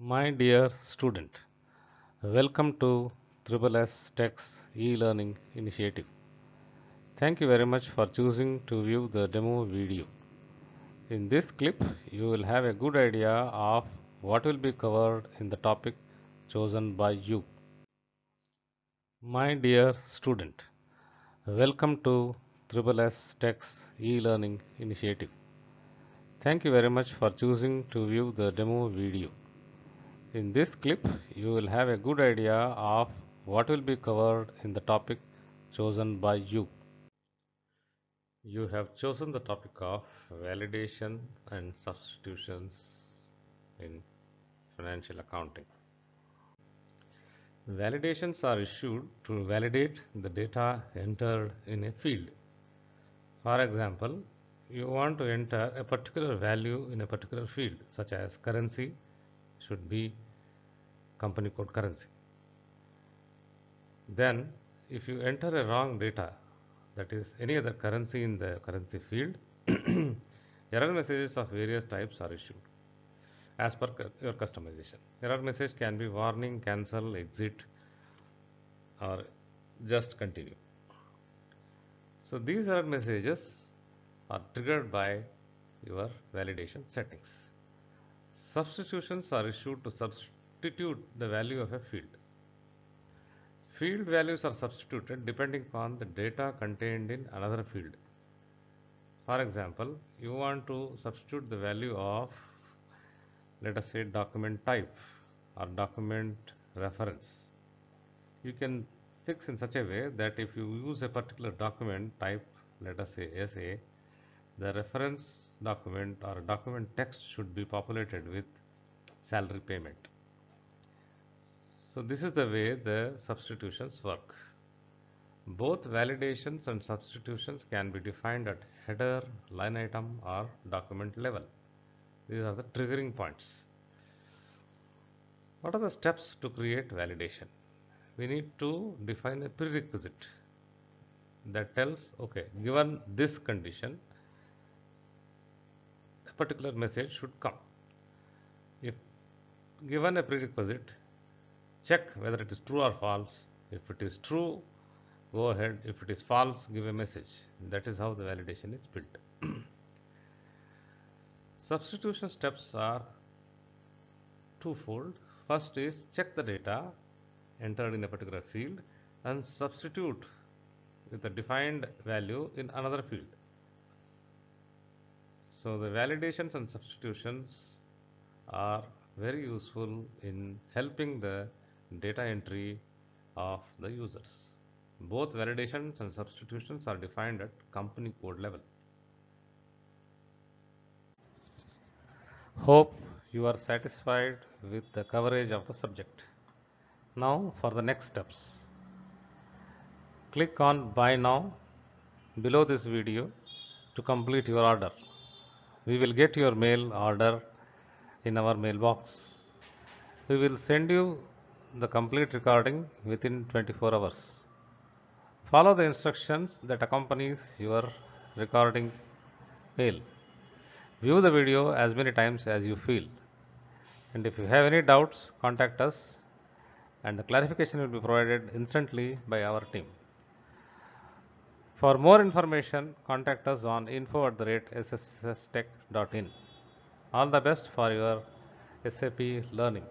My dear student, welcome to Triple S Tech's e-learning initiative. Thank you very much for choosing to view the demo video. In this clip, you will have a good idea of what will be covered in the topic chosen by you. My dear student, welcome to Triple S Tech's e-learning initiative. Thank you very much for choosing to view the demo video. In this clip, you will have a good idea of what will be covered in the topic chosen by you. You have chosen the topic of validation and substitutions in financial accounting. Validations are issued to validate the data entered in a field. For example, you want to enter a particular value in a particular field such as currency should be company code currency. Then if you enter a wrong data that is any other currency in the currency field error messages of various types are issued as per your customization. Error message can be warning, cancel, exit or just continue. So these error messages are triggered by your validation settings. Substitutions are issued to substitute the value of a field. Field values are substituted depending upon the data contained in another field. For example, you want to substitute the value of let us say document type or document reference. You can fix in such a way that if you use a particular document type, let us say SA, the reference document or document text should be populated with salary payment. So this is the way the substitutions work. Both validations and substitutions can be defined at header, line item or document level. These are the triggering points. What are the steps to create validation? We need to define a prerequisite that tells, okay, given this condition, particular message should come. If given a prerequisite, check whether it is true or false. If it is true, go ahead. If it is false, give a message. That is how the validation is built. Substitution steps are twofold. First is check the data entered in a particular field and substitute with a defined value in another field. So the validations and substitutions are very useful in helping the data entry of the users. Both validations and substitutions are defined at company code level. Hope you are satisfied with the coverage of the subject. Now for the next steps. Click on buy now below this video to complete your order. We will get your mail order in our mailbox. We will send you the complete recording within 24 hours. Follow the instructions that accompanies your recording mail. View the video as many times as you feel. And if you have any doubts, contact us and the clarification will be provided instantly by our team. For more information, contact us on info at the rate sstech.in. All the best for your SAP learning.